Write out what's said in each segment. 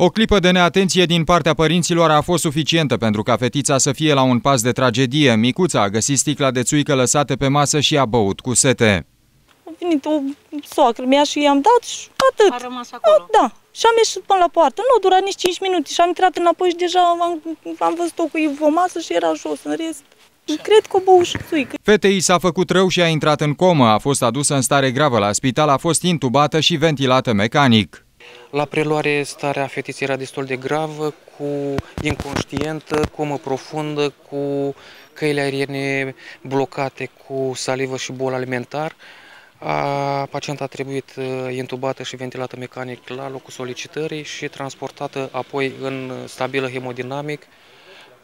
O clipă de neatenție din partea părinților a fost suficientă pentru ca fetița să fie la un pas de tragedie. Micuța a găsit sticla de țuică lăsată pe masă și a băut cu sete. A venit o soacră mea și i-am dat și atât. A rămas acolo? Da. Și am ieșit până la poartă. Nu a durat nici 5 minute și am intrat înapoi și deja am, am văzut-o cu o masă și era jos. În rest, cred că o băut și țuică. Fetei i s-a făcut rău și a intrat în comă. A fost adusă în stare gravă la spital, a fost intubată și ventilată mecanic. La preluare starea fetiței era destul de gravă, cu inconștientă, comă profundă, cu căile aeriene blocate, cu salivă și bol alimentar. A, pacienta a trebuit uh, intubată și ventilată mecanic la locul solicitării și transportată apoi în stabilă hemodinamic,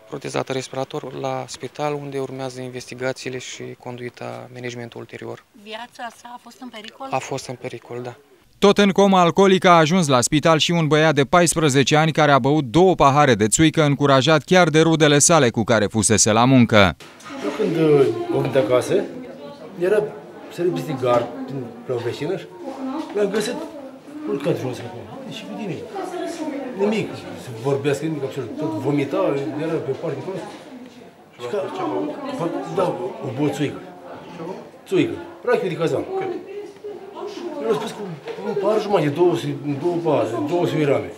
protezată respirator la spital, unde urmează investigațiile și conduita managementul ulterior. Viața sa a fost în pericol? A fost în pericol, da. Tot în coma alcoolică a ajuns la spital și un băiat de 14 ani care a băut două pahare de țuică încurajat chiar de rudele sale cu care fusese la muncă. Eu când am venit acasă, era să peste gard pe o vecină și l-am găsit culcat jos acolo. Și cu tine. Nimic, să vorbească nimic absolut. Tot vomita, era pe parte acolo. Și ca, da, o băut țuică. Țuică. Practic de cazan. Eu am spus cu un par jumătate, două, două pahare, 200 grame.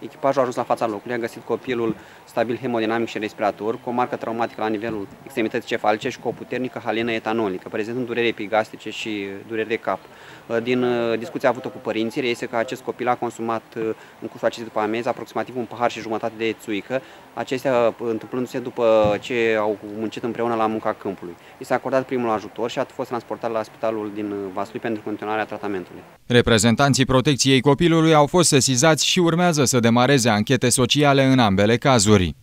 Echipajul a ajuns la fața locului, a găsit copilul stabil hemodinamic și respirator, cu o marcă traumatică la nivelul extremității cefalice și cu o puternică halină etanolică, prezentând durere epigastrice și durere de cap. Din uh, discuția avută cu părinții, reiese că acest copil a consumat uh, în cursul acestei după amiez aproximativ un pahar și jumătate de țuică, acestea uh, întâmplându-se după ce au muncit împreună la munca câmpului. I s-a acordat primul ajutor și a fost transportat la spitalul din Vaslui pentru continuarea tratamentului. Reprezentanții protecției copilului au fost sesizați și urmează să demareze anchete sociale în ambele cazuri.